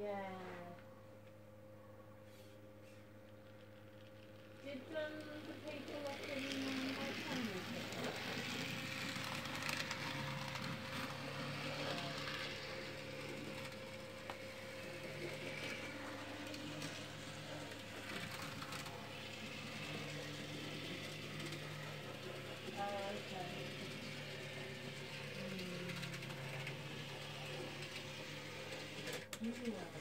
Yeah. Um, the people? Oh, okay. Yeah.